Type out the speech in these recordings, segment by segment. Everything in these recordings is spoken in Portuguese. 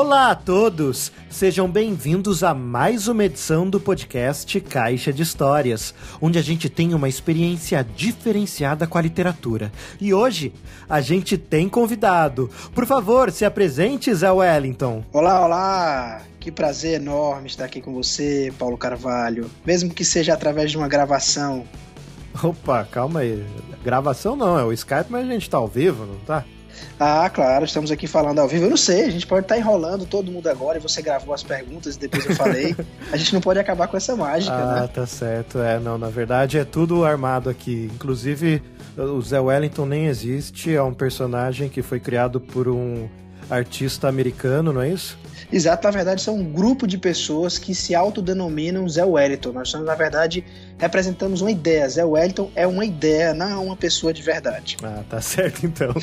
Olá a todos! Sejam bem-vindos a mais uma edição do podcast Caixa de Histórias, onde a gente tem uma experiência diferenciada com a literatura. E hoje a gente tem convidado. Por favor, se apresente, Zé Wellington. Olá, olá! Que prazer enorme estar aqui com você, Paulo Carvalho. Mesmo que seja através de uma gravação. Opa, calma aí. Gravação não, é o Skype, mas a gente tá ao vivo, não tá? Ah, claro, estamos aqui falando ao vivo. Eu não sei, a gente pode estar enrolando todo mundo agora e você gravou as perguntas e depois eu falei. a gente não pode acabar com essa mágica, ah, né? Ah, tá certo. É, não, na verdade é tudo armado aqui. Inclusive, o Zé Wellington nem existe, é um personagem que foi criado por um artista americano, não é isso? Exato, na verdade são um grupo de pessoas que se autodenominam Zé Wellington. Nós estamos, na verdade, representamos uma ideia. Zé Wellington é uma ideia, não é uma pessoa de verdade. Ah, tá certo então.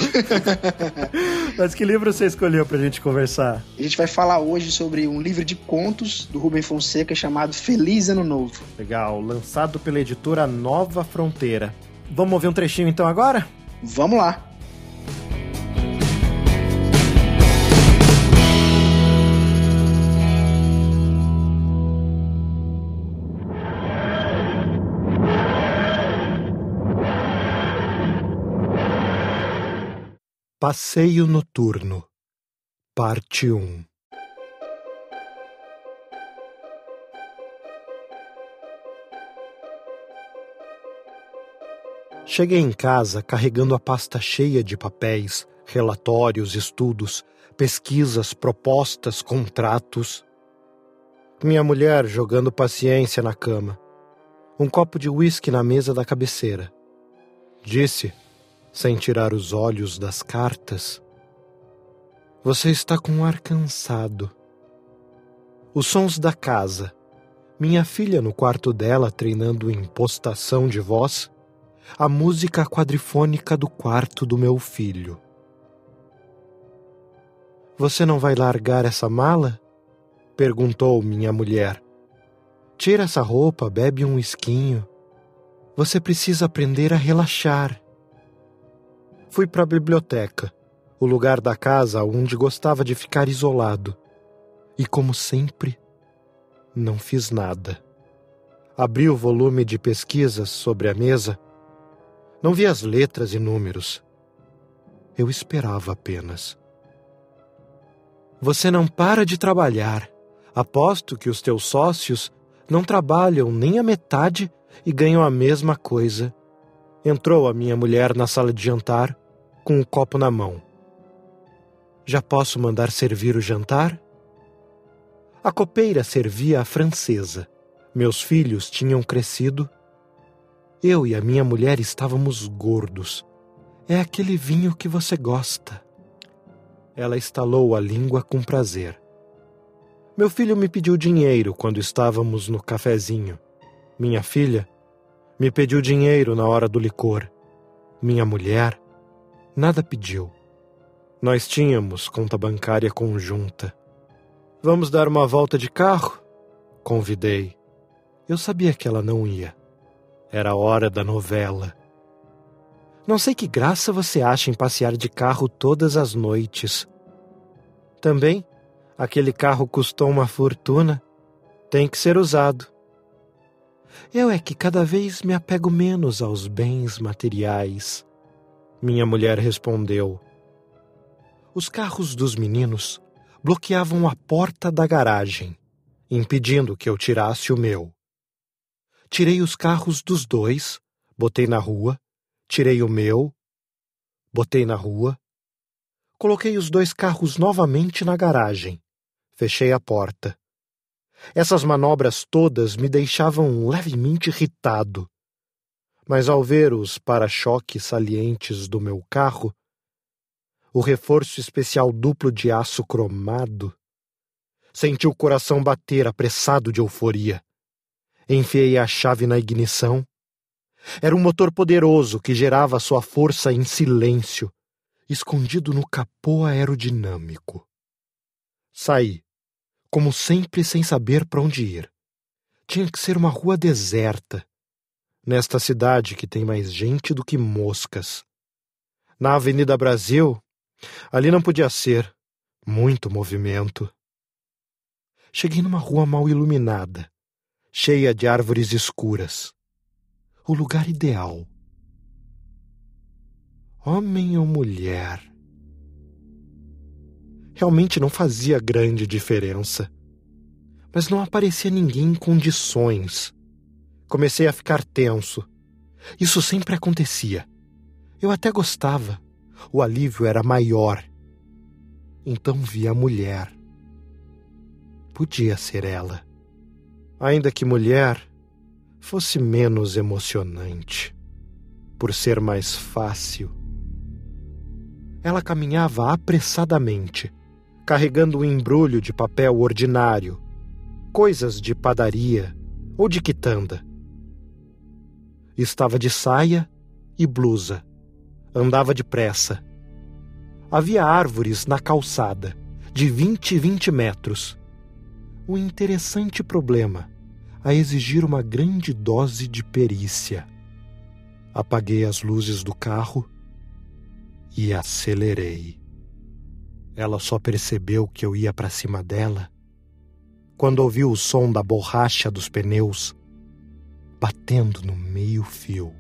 Mas que livro você escolheu pra gente conversar? A gente vai falar hoje sobre um livro de contos do Rubem Fonseca chamado Feliz Ano Novo. Legal, lançado pela editora Nova Fronteira. Vamos ouvir um trechinho então agora? Vamos lá. Passeio Noturno Parte 1 Cheguei em casa carregando a pasta cheia de papéis, relatórios, estudos, pesquisas, propostas, contratos. Minha mulher jogando paciência na cama. Um copo de uísque na mesa da cabeceira. Disse sem tirar os olhos das cartas. Você está com um ar cansado. Os sons da casa, minha filha no quarto dela treinando impostação de voz, a música quadrifônica do quarto do meu filho. Você não vai largar essa mala? perguntou minha mulher. Tira essa roupa, bebe um esquinho. Você precisa aprender a relaxar fui para a biblioteca, o lugar da casa onde gostava de ficar isolado. E, como sempre, não fiz nada. Abri o volume de pesquisas sobre a mesa. Não vi as letras e números. Eu esperava apenas. Você não para de trabalhar. Aposto que os teus sócios não trabalham nem a metade e ganham a mesma coisa. Entrou a minha mulher na sala de jantar com o copo na mão. Já posso mandar servir o jantar? A copeira servia a francesa. Meus filhos tinham crescido. Eu e a minha mulher estávamos gordos. É aquele vinho que você gosta. Ela estalou a língua com prazer. Meu filho me pediu dinheiro quando estávamos no cafezinho. Minha filha me pediu dinheiro na hora do licor. Minha mulher nada pediu. Nós tínhamos conta bancária conjunta. Vamos dar uma volta de carro? Convidei. Eu sabia que ela não ia. Era hora da novela. Não sei que graça você acha em passear de carro todas as noites. Também, aquele carro custou uma fortuna. Tem que ser usado. Eu é que cada vez me apego menos aos bens materiais. Minha mulher respondeu. Os carros dos meninos bloqueavam a porta da garagem, impedindo que eu tirasse o meu. Tirei os carros dos dois, botei na rua, tirei o meu, botei na rua, coloquei os dois carros novamente na garagem, fechei a porta. Essas manobras todas me deixavam levemente irritado mas ao ver os para-choques salientes do meu carro, o reforço especial duplo de aço cromado, senti o coração bater apressado de euforia. Enfiei a chave na ignição. Era um motor poderoso que gerava sua força em silêncio, escondido no capô aerodinâmico. Saí, como sempre sem saber para onde ir. Tinha que ser uma rua deserta, nesta cidade que tem mais gente do que moscas. Na Avenida Brasil, ali não podia ser. Muito movimento. Cheguei numa rua mal iluminada, cheia de árvores escuras. O lugar ideal. Homem ou mulher? Realmente não fazia grande diferença. Mas não aparecia ninguém em condições. Comecei a ficar tenso. Isso sempre acontecia. Eu até gostava. O alívio era maior. Então vi a mulher. Podia ser ela. Ainda que mulher, fosse menos emocionante, por ser mais fácil. Ela caminhava apressadamente, carregando um embrulho de papel ordinário, coisas de padaria ou de quitanda. Estava de saia e blusa. Andava depressa. Havia árvores na calçada, de vinte e vinte metros. Um interessante problema a exigir uma grande dose de perícia. Apaguei as luzes do carro e acelerei. Ela só percebeu que eu ia para cima dela quando ouviu o som da borracha dos pneus batendo no meio-fio.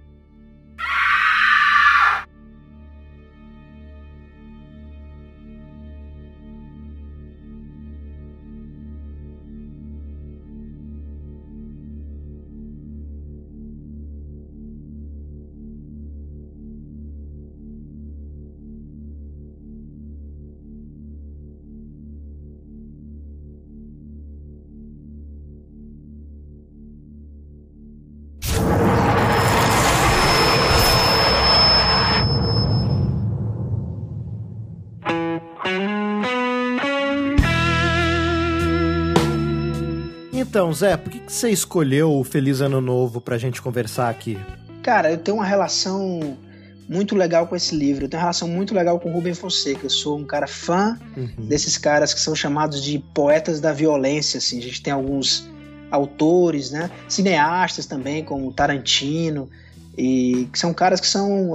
Então, Zé, por que, que você escolheu o Feliz Ano Novo pra gente conversar aqui? Cara, eu tenho uma relação muito legal com esse livro. Eu tenho uma relação muito legal com o Rubem Fonseca. Eu sou um cara fã uhum. desses caras que são chamados de poetas da violência. Assim. A gente tem alguns autores, né? cineastas também, como Tarantino, e que são caras que são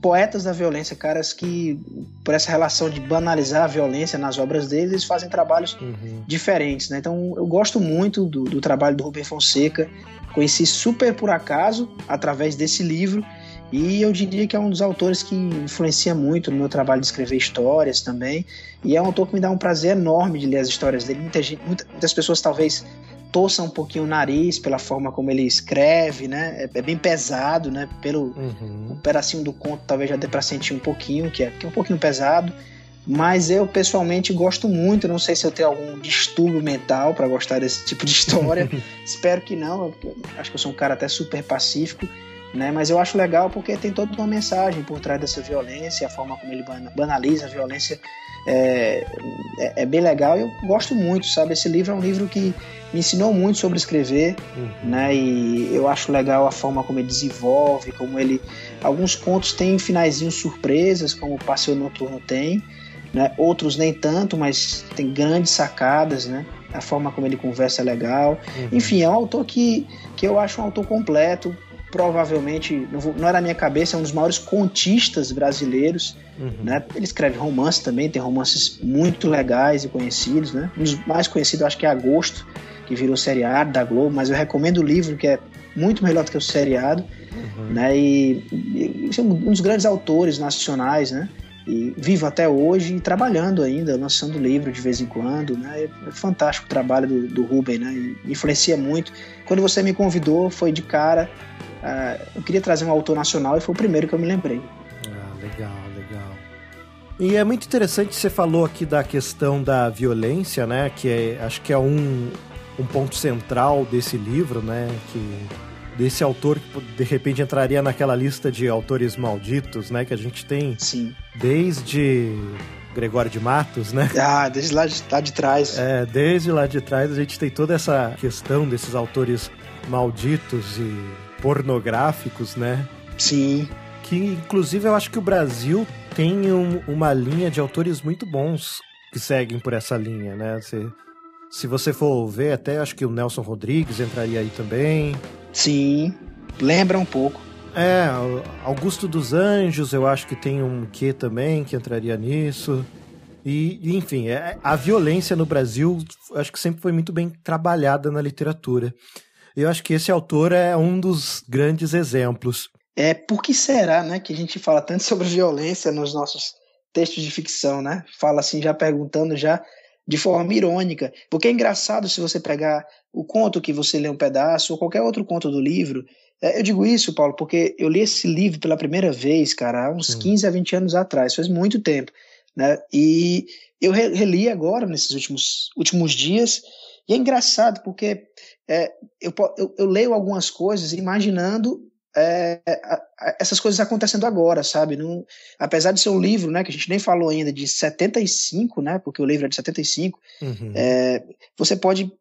poetas da violência, caras que, por essa relação de banalizar a violência nas obras deles, eles fazem trabalhos uhum. diferentes. Né? Então, eu gosto muito do, do trabalho do Rubem Fonseca. Conheci super por acaso, através desse livro, e eu diria que é um dos autores que influencia muito no meu trabalho de escrever histórias também. E é um autor que me dá um prazer enorme de ler as histórias dele. Muita gente, muitas pessoas talvez torça um pouquinho o nariz pela forma como ele escreve, né? É, é bem pesado, né? Pelo uhum. um pedacinho do conto talvez já dê para sentir um pouquinho, que é, que é um pouquinho pesado. Mas eu pessoalmente gosto muito, não sei se eu tenho algum distúrbio mental para gostar desse tipo de história. Espero que não, acho que eu sou um cara até super pacífico né? Mas eu acho legal porque tem toda uma mensagem por trás dessa violência, a forma como ele banaliza a violência é, é, é, bem legal. Eu gosto muito, sabe? Esse livro é um livro que me ensinou muito sobre escrever, uhum. né? E eu acho legal a forma como ele desenvolve, como ele alguns contos têm finaizinhos surpresas, como o Passeio Noturno tem, né? Outros nem tanto, mas tem grandes sacadas, né? A forma como ele conversa é legal. Uhum. Enfim, é um autor que, que eu acho um autor completo, provavelmente, não, era na minha cabeça, é um dos maiores contistas brasileiros. Uhum. Né? Ele escreve romance também, tem romances muito legais e conhecidos. Né? Um dos mais conhecidos, acho que é Agosto, que virou seriado da Globo, mas eu recomendo o livro, que é muito melhor do que o seriado. Uhum. Né? E, e, é um dos grandes autores nacionais, né? e vivo até hoje e trabalhando ainda, lançando livro de vez em quando, né? É fantástico o trabalho do, do Ruben, né? E influencia muito. Quando você me convidou, foi de cara. Uh, eu queria trazer um autor nacional e foi o primeiro que eu me lembrei. Ah, legal, legal. E é muito interessante você falou aqui da questão da violência, né? Que é, acho que é um, um ponto central desse livro, né? Que desse autor que de repente entraria naquela lista de autores malditos, né? Que a gente tem Sim. desde Gregório de Matos, né? Ah, desde lá de, lá de trás. É, desde lá de trás a gente tem toda essa questão desses autores malditos e pornográficos, né? Sim. Que inclusive eu acho que o Brasil tem um, uma linha de autores muito bons que seguem por essa linha, né? Você se você for ver, até acho que o Nelson Rodrigues entraria aí também. Sim, lembra um pouco. É, Augusto dos Anjos, eu acho que tem um quê também que entraria nisso. E, enfim, é, a violência no Brasil acho que sempre foi muito bem trabalhada na literatura. Eu acho que esse autor é um dos grandes exemplos. É, por que será, né, que a gente fala tanto sobre violência nos nossos textos de ficção, né? Fala assim, já perguntando já de forma irônica. Porque é engraçado se você pegar o conto que você lê um pedaço ou qualquer outro conto do livro. É, eu digo isso, Paulo, porque eu li esse livro pela primeira vez, cara, há uns 15 a 20 anos atrás, faz muito tempo. Né? E eu reli agora, nesses últimos, últimos dias, e é engraçado porque é, eu, eu, eu, leio algumas coisas imaginando é, essas coisas acontecendo agora, sabe? Não, apesar de ser um livro, né, que a gente nem falou ainda, de 75, né, porque o livro é de 75, uhum. é, você pode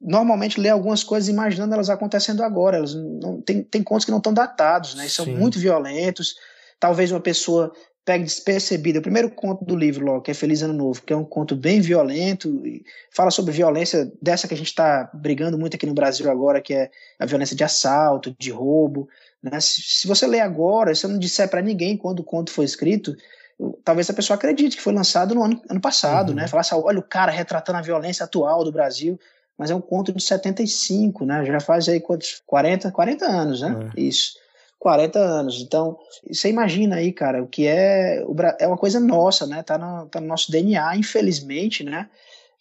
normalmente ler algumas coisas imaginando elas acontecendo agora. Elas não, tem, tem contos que não estão datados, né, são muito violentos. Talvez uma pessoa pegue despercebida. O primeiro conto do livro, logo, que é Feliz Ano Novo, que é um conto bem violento, e fala sobre violência dessa que a gente está brigando muito aqui no Brasil agora, que é a violência de assalto, de roubo. Né? Se, se, você ler agora, se eu não disser para ninguém quando o conto foi escrito, talvez a pessoa acredite que foi lançado no ano, ano passado, uhum. né? Falar assim, olha o cara retratando a violência atual do Brasil, mas é um conto de 75, né? Já faz aí quantos? 40, 40 anos, né? É. Isso. 40 anos. Então, você imagina aí, cara, o que é. É uma coisa nossa, né? Tá no, tá no nosso DNA, infelizmente, né?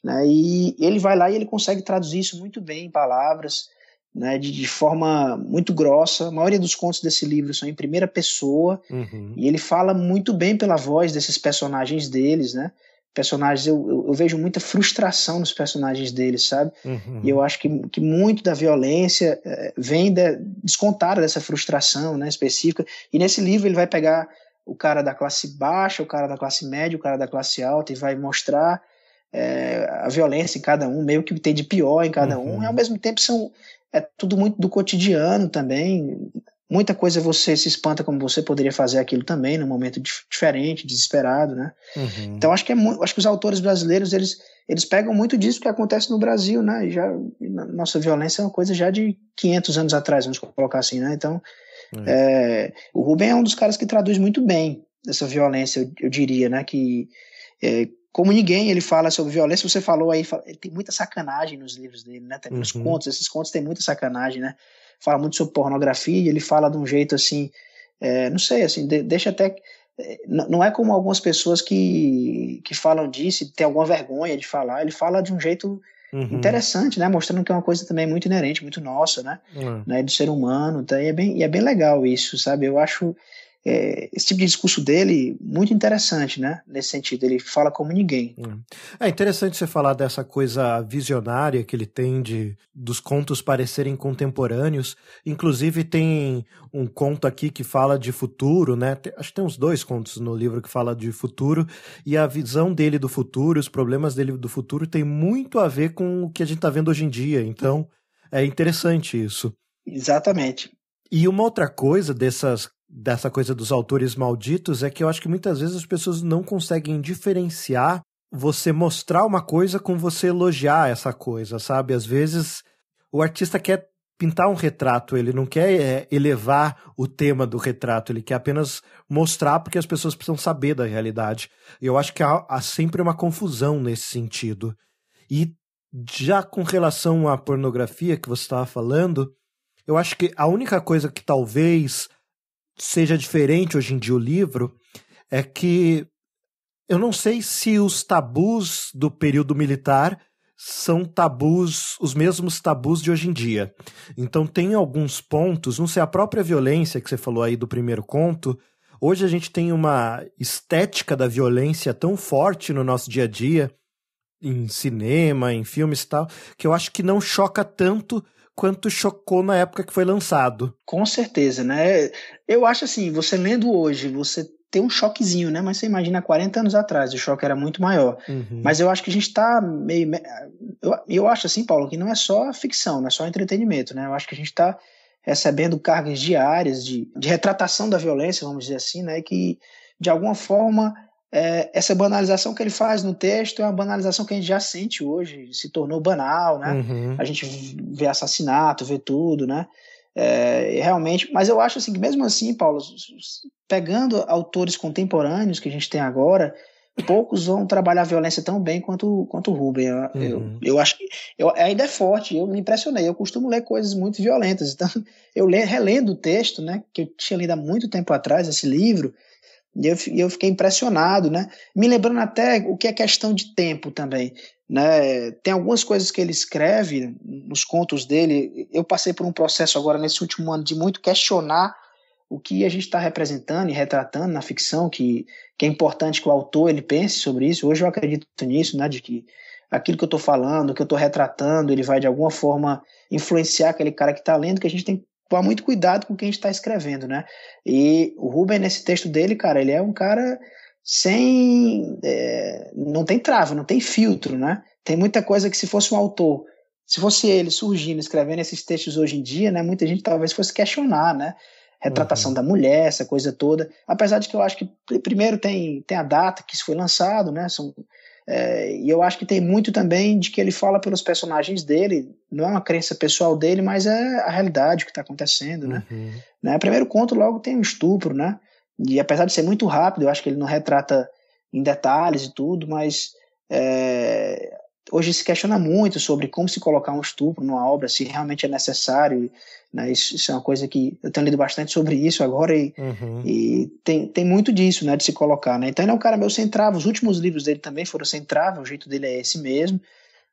né? E ele vai lá e ele consegue traduzir isso muito bem em palavras né, de, de, forma muito grossa. A maioria dos contos desse livro são em primeira pessoa uhum. e ele fala muito bem pela voz desses personagens deles, né? Personagens, eu, eu, eu vejo muita frustração nos personagens deles, sabe? Uhum. E eu acho que, que muito da violência é, vem de, descontada dessa frustração, né, específica. E nesse livro ele vai pegar o cara da classe baixa, o cara da classe média, o cara da classe alta e vai mostrar é, a violência em cada um, meio que tem de pior em cada uhum. um, e ao mesmo tempo são, é tudo muito do cotidiano também. Muita coisa você se espanta como você poderia fazer aquilo também, num momento dif diferente, desesperado, né? Uhum. Então acho que é acho que os autores brasileiros eles eles pegam muito disso que acontece no Brasil, né? E já nossa violência é uma coisa já de 500 anos atrás, vamos colocar assim, né? Então uhum. é, o Rubem é um dos caras que traduz muito bem essa violência, eu, eu diria, né? Que é, como ninguém, ele fala sobre violência. Você falou aí, ele tem muita sacanagem nos livros dele, né? Tem, nos uhum. contos, esses contos tem muita sacanagem, né? Fala muito sobre pornografia, ele fala de um jeito assim, é, não sei, assim, de, deixa até. É, não é como algumas pessoas que, que falam disso e tem alguma vergonha de falar. Ele fala de um jeito uhum. interessante, né? Mostrando que é uma coisa também muito inerente, muito nossa, né? Uhum. né? Do ser humano. Tá? E, é bem, e é bem legal isso, sabe? Eu acho é, esse tipo de discurso dele muito interessante, né? Nesse sentido, ele fala como ninguém. É, é interessante você falar dessa coisa visionária que ele tem de dos contos parecerem contemporâneos. Inclusive tem um conto aqui que fala de futuro, né? Tem, acho que tem uns dois contos no livro que fala de futuro e a visão dele do futuro, os problemas dele do futuro tem muito a ver com o que a gente está vendo hoje em dia. Então é interessante isso. Exatamente. E uma outra coisa dessas dessa coisa dos autores malditos é que eu acho que muitas vezes as pessoas não conseguem diferenciar você mostrar uma coisa com você elogiar essa coisa, sabe? Às vezes o artista quer pintar um retrato, ele não quer é, elevar o tema do retrato, ele quer apenas mostrar porque as pessoas precisam saber da realidade. Eu acho que há, há sempre uma confusão nesse sentido. E já com relação à pornografia que você estava falando, eu acho que a única coisa que talvez seja diferente hoje em dia o livro é que eu não sei se os tabus do período militar são tabus, os mesmos tabus de hoje em dia. Então tem alguns pontos, não sei, a própria violência que você falou aí do primeiro conto, hoje a gente tem uma estética da violência tão forte no nosso dia a dia, em cinema, em filmes e tal, que eu acho que não choca tanto quanto chocou na época que foi lançado. Com certeza, né? Eu acho assim, você lendo hoje, você tem um choquezinho, né? Mas você imagina 40 anos atrás, o choque era muito maior. Uhum. Mas eu acho que a gente tá meio. Eu, eu acho assim, Paulo, que não é só ficção, não é só entretenimento, né? Eu acho que a gente tá recebendo cargas diárias de, de retratação da violência, vamos dizer assim, né? Que de alguma forma é, essa banalização que ele faz no texto é uma banalização que a gente já sente hoje, se tornou banal, né? Uhum. A gente vê assassinato, vê tudo, né? É, realmente, mas eu acho assim que mesmo assim, Paulo, pegando autores contemporâneos que a gente tem agora, poucos vão trabalhar a violência tão bem quanto, quanto o Ruben. Eu, uhum. eu, eu, acho que eu, ainda é forte, eu me impressionei. Eu costumo ler coisas muito violentas, então eu le, relendo o texto, né, que eu tinha lido há muito tempo atrás, esse livro, e eu, eu fiquei impressionado, né, me lembrando até o que é questão de tempo também. Né? Tem algumas coisas que ele escreve nos contos dele. Eu passei por um processo agora nesse último ano de muito questionar o que a gente está representando e retratando na ficção, que, que é importante que o autor ele pense sobre isso. Hoje eu acredito nisso, né, de que aquilo que eu estou falando, que eu estou retratando, ele vai de alguma forma influenciar aquele cara que está lendo, que a gente tem que tomar muito cuidado com o que a gente está escrevendo, né? E o Ruben, nesse texto dele, cara, ele é um cara sem. É, não tem trava, não tem filtro, né? Tem muita coisa que se fosse um autor, se fosse ele surgindo, escrevendo esses textos hoje em dia, né? Muita gente talvez fosse questionar, né? retratação uhum. da mulher, essa coisa toda. Apesar de que eu acho que primeiro tem, tem a data que isso foi lançado, né? São, é, e eu acho que tem muito também de que ele fala pelos personagens dele, não é uma crença pessoal dele, mas é a realidade que está acontecendo, né? Uhum. né? Primeiro conto logo tem um estupro, né? E apesar de ser muito rápido, eu acho que ele não retrata em detalhes e tudo, mas é, hoje se questiona muito sobre como se colocar um estupro numa obra, se realmente é necessário. Né? Isso, isso, é uma coisa que eu tenho lido bastante sobre isso agora e, uhum. e tem, tem muito disso, né, de se colocar, né? Então ele é um cara meio centrado, os últimos livros dele também foram centráveis, o jeito dele é esse mesmo,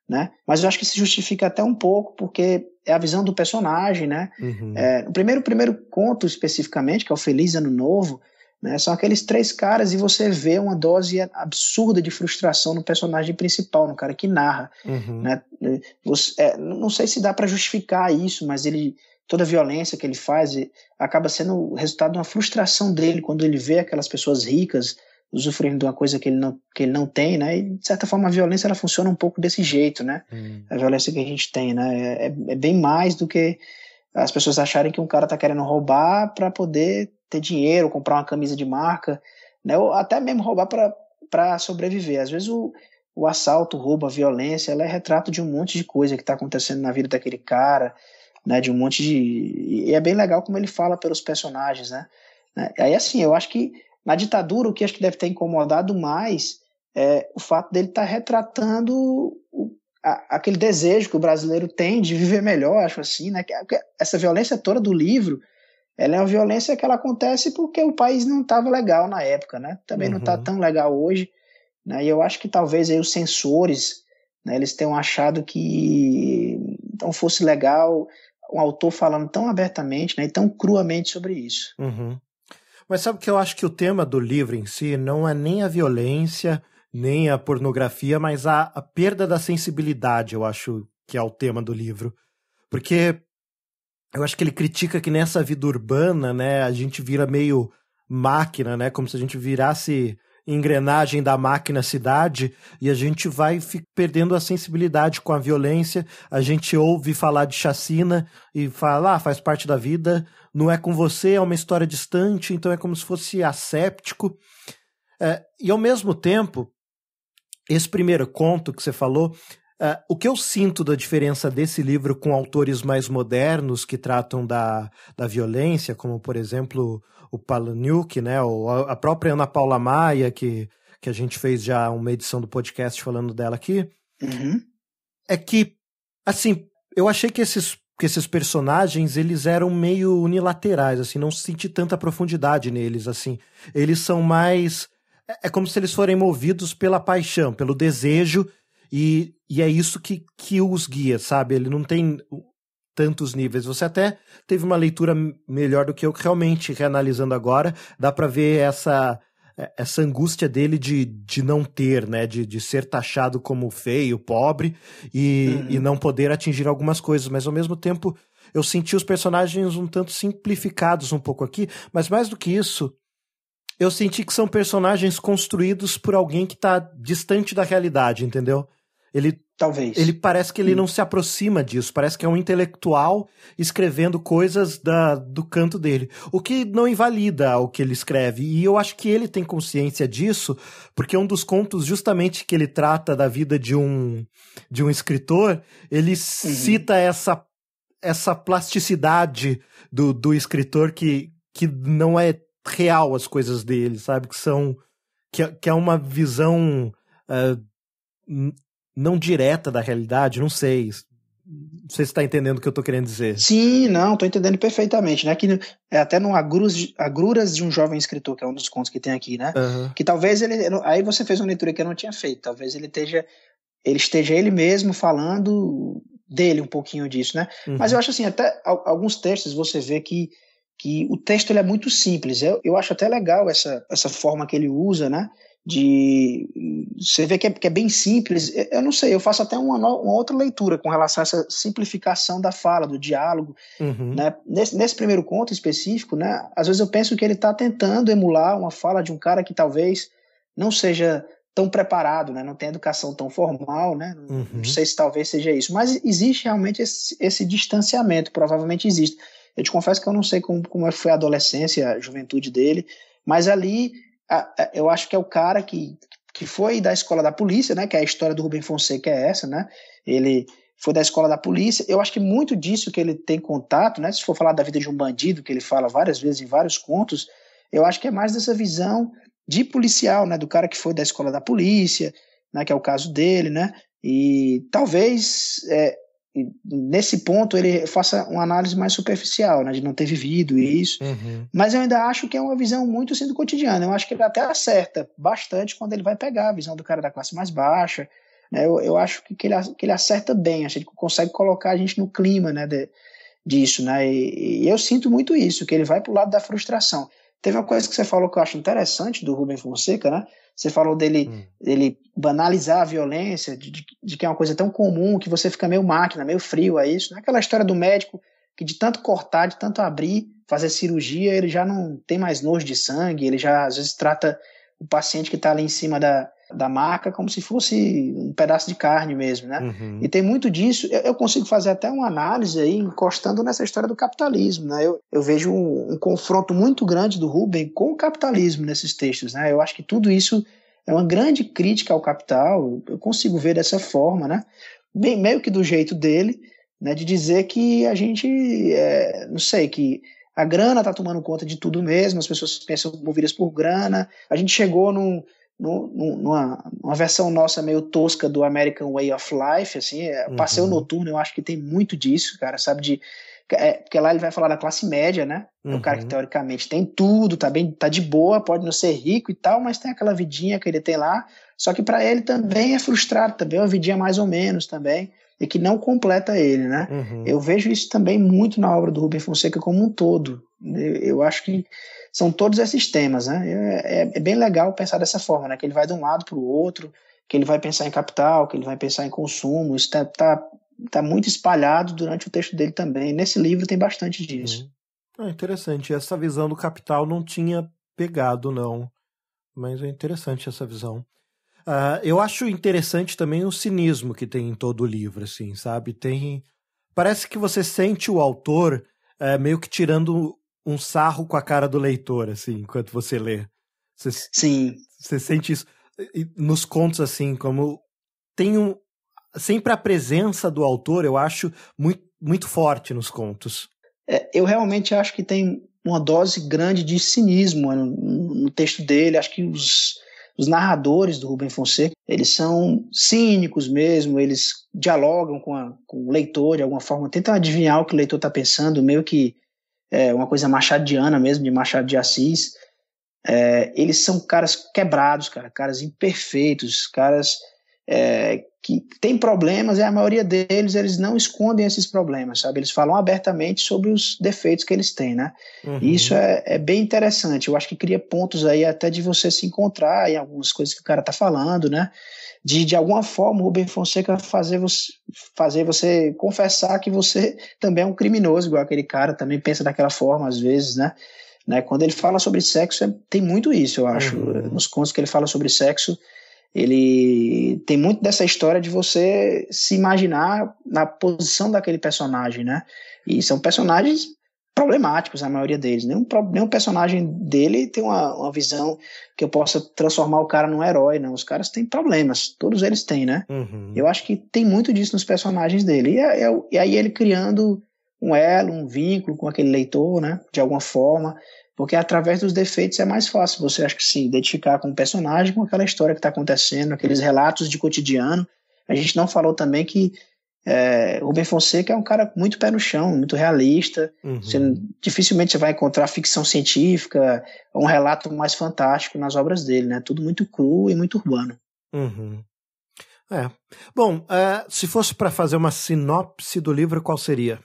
né? Mas eu acho que se justifica até um pouco porque é a visão do personagem, né? Uhum. É, o primeiro primeiro conto especificamente, que é o Feliz Ano Novo, né? São aqueles três caras e você vê uma dose absurda de frustração no personagem principal, no cara que narra. Uhum. Né? Você, é, não sei se dá para justificar isso, mas ele toda a violência que ele faz acaba sendo o resultado de uma frustração dele quando ele vê aquelas pessoas ricas usufruindo de uma coisa que ele não, que ele não tem, né? E, de certa forma, a violência ela funciona um pouco desse jeito, né? Hum. A violência que a gente tem, né? É, é, é, bem mais do que as pessoas acharem que um cara tá querendo roubar para poder ter dinheiro, comprar uma camisa de marca, né? Ou até mesmo roubar para sobreviver. Às vezes o, o assalto, o roubo, a violência, ela é retrato de um monte de coisa que está acontecendo na vida daquele cara, né, de um monte de. E é bem legal como ele fala pelos personagens, né? né? Aí, assim, eu acho que na ditadura o que acho que deve ter incomodado mais é o fato dele estar tá retratando o, a, aquele desejo que o brasileiro tem de viver melhor, acho assim, né? Essa violência toda do livro, ela é uma violência que ela acontece porque o país não estava legal na época, né? Também tá uhum. não está tão legal hoje, né? E eu acho que talvez aí os censores, né, eles tenham achado que não fosse legal um autor falando tão abertamente né, e tão cruamente sobre isso. Uhum. Mas sabe que eu acho que o tema do livro em si não é nem a violência, nem a pornografia, mas a, a perda da sensibilidade, eu acho que é o tema do livro. Porque eu acho que ele critica que nessa vida urbana, né, a gente vira meio máquina, né, como se a gente virasse engrenagem da máquina cidade e a gente vai perdendo a sensibilidade com a violência. A gente ouve falar de chacina e fala, ah, faz parte da vida, não é com você, é uma história distante, então é como se fosse asséptico. É, e ao mesmo tempo, esse primeiro conto que você falou, é, o que eu sinto da diferença desse livro com autores mais modernos que tratam da, da violência, como por exemplo o Palahniuk, né, ou a própria Ana Paula Maia, que, que a gente fez já uma edição do podcast falando dela aqui, uhum. é que, assim, eu achei que esses, que esses personagens, eles eram meio unilaterais, assim, não senti tanta profundidade neles, assim. Eles são mais... É, é como se eles forem movidos pela paixão, pelo desejo, e, e é isso que, que os guia, sabe? Ele não tem tantos níveis. Você até teve uma leitura melhor do que eu, realmente, reanalisando agora, dá para ver essa essa angústia dele de, de não ter, né? De, de ser taxado como feio, pobre e, uhum. e não poder atingir algumas coisas. Mas ao mesmo tempo, eu senti os personagens um tanto simplificados um pouco aqui. Mas mais do que isso, eu senti que são personagens construídos por alguém que está distante da realidade, entendeu? Ele Talvez. Ele parece que ele não se aproxima disso, parece que é um intelectual escrevendo coisas da, do canto dele. O que não invalida o que ele escreve. E eu acho que ele tem consciência disso, porque um dos contos, justamente que ele trata da vida de um, de um escritor, ele uhum. cita essa, essa plasticidade do, do escritor que, que não é real as coisas dele, sabe? Que são que, é, que é uma visão uh, não direta da realidade, não sei. Não sei se está entendendo o que eu estou querendo dizer. Sim, não, estou entendendo perfeitamente, né? Que é até no Agruras, Agruras de um Jovem Escritor, que é um dos contos que tem aqui, né? Uhum. Que talvez ele. Aí você fez uma leitura que eu não tinha feito. Talvez ele esteja. Ele esteja ele mesmo falando dele um pouquinho disso, né? Uhum. Mas eu acho assim, até alguns textos você vê que, que o texto ele é muito simples. Eu, eu acho até legal essa, essa forma que ele usa, né? De você vê que é, que é, bem simples. Eu não sei, eu faço até uma, uma, outra leitura com relação a essa simplificação da fala, do diálogo. Uhum. Né? Nesse, nesse, primeiro conto específico, né, às vezes eu penso que ele está tentando emular uma fala de um cara que talvez não seja tão preparado, né? não tem educação tão formal, né? Uhum. não sei se talvez seja isso, mas existe realmente esse, esse distanciamento, provavelmente existe. Eu te confesso que eu não sei como, como foi a adolescência, a juventude dele, mas ali eu acho que é o cara que, que foi da escola da polícia, né? Que é a história do Rubem Fonseca é essa, né? Ele foi da escola da polícia. Eu acho que muito disso que ele tem contato, né? Se for falar da vida de um bandido, que ele fala várias vezes em vários contos, eu acho que é mais dessa visão de policial, né? Do cara que foi da escola da polícia, né? Que é o caso dele, né? E talvez é, nesse ponto ele faça uma análise mais superficial, né, de não ter vivido isso. Uhum. Mas eu ainda acho que é uma visão muito assim do cotidiano. Eu acho que ele até acerta bastante quando ele vai pegar a visão do cara da classe mais baixa. Né, eu, eu acho que, que, ele, que ele acerta bem, acho que ele consegue colocar a gente no clima né, de, disso. Né, e, e eu sinto muito isso, que ele vai para o lado da frustração. Teve uma coisa que você falou que eu acho interessante do Rubem Fonseca, né? Você falou dele, hum. dele banalizar a violência, de, de, de, que é uma coisa tão comum que você fica meio máquina, meio frio a isso. Não é aquela história do médico que de tanto cortar, de tanto abrir, fazer cirurgia, ele já não tem mais nojo de sangue, ele já às vezes trata o paciente que está ali em cima da, da maca como se fosse um pedaço de carne mesmo, né? Uhum. E tem muito disso. Eu, eu, consigo fazer até uma análise aí, encostando nessa história do capitalismo, né? Eu, eu vejo um, um, confronto muito grande do Rubem com o capitalismo nesses textos, né? Eu acho que tudo isso é uma grande crítica ao capital. Eu consigo ver dessa forma, né? Bem, meio que do jeito dele, né? De dizer que a gente, é, não sei, que a grana está tomando conta de tudo mesmo, as pessoas pensam movidas por grana. A gente chegou num, no, numa, numa, versão nossa meio tosca do American Way of Life, assim, é, uhum. passeio noturno, eu acho que tem muito disso, cara, sabe, de é, porque lá ele vai falar da classe média, né? Uhum. É o cara que uhum. teoricamente tem tudo, tá bem, tá de boa, pode não ser rico e tal, mas tem aquela vidinha que ele tem lá. Só que para ele também é frustrado, também é uma vidinha mais ou menos também, e que não completa ele, né? Uhum. Eu vejo isso também muito na obra do Rubem Fonseca como um todo. Eu, eu acho que são todos esses temas, né? É, é, é, bem legal pensar dessa forma, né? Que ele vai de um lado para o outro, que ele vai pensar em capital, que ele vai pensar em consumo. Isso está tá, tá muito espalhado durante o texto dele também. Nesse livro tem bastante disso. Uhum. É interessante. Essa visão do capital não tinha pegado, não. Mas é interessante essa visão. Uh, eu acho interessante também o cinismo que tem em todo o livro, assim, sabe? Tem. Parece que você sente o autor uh, meio que tirando um sarro com a cara do leitor, assim, enquanto você lê. Você, Sim. Você sente isso nos contos, assim, como tem um, sempre a presença do autor, eu acho, muito, muito forte nos contos. É, eu realmente acho que tem uma dose grande de cinismo no, no texto dele. Acho que os, os narradores do Rubem Fonseca, eles são cínicos mesmo, eles dialogam com, a, com o leitor de alguma forma, tentam adivinhar o que o leitor está pensando, meio que é, uma coisa machadiana mesmo, de Machado de Assis. É, eles são caras quebrados, cara, caras imperfeitos, caras é, que têm problemas e a maioria deles eles não escondem esses problemas, sabe? Eles falam abertamente sobre os defeitos que eles têm, né? Uhum. E isso é, é, bem interessante. Eu acho que cria pontos aí até de você se encontrar em algumas coisas que o cara tá falando, né? de de alguma forma o Rubem Fonseca fazer você, fazer você confessar que você também é um criminoso, igual aquele cara também pensa daquela forma às vezes, né? né? Quando ele fala sobre sexo, é, tem muito isso, eu acho. Uhum. Nos contos que ele fala sobre sexo, ele tem muito dessa história de você se imaginar na posição daquele personagem, né? E são personagens problemáticos, a maioria deles. Nenhum, nenhum personagem dele tem uma, uma visão que eu possa transformar o cara num herói, não. Os caras têm problemas, todos eles têm, né? Uhum. Eu acho que tem muito disso nos personagens dele. E, é, é, e aí ele criando um elo, um vínculo com aquele leitor, né? De alguma forma. Porque através dos defeitos é mais fácil você acha que se identificar com o personagem, com aquela história que está acontecendo, aqueles relatos de cotidiano. A gente não falou também que é, Rubem Fonseca é um cara muito pé no chão, muito realista. Uhum. Você, dificilmente você vai encontrar ficção científica, um relato mais fantástico nas obras dele, né? Tudo muito cru e muito urbano. Uhum. É. Bom, uh, se fosse para fazer uma sinopse do livro, qual seria?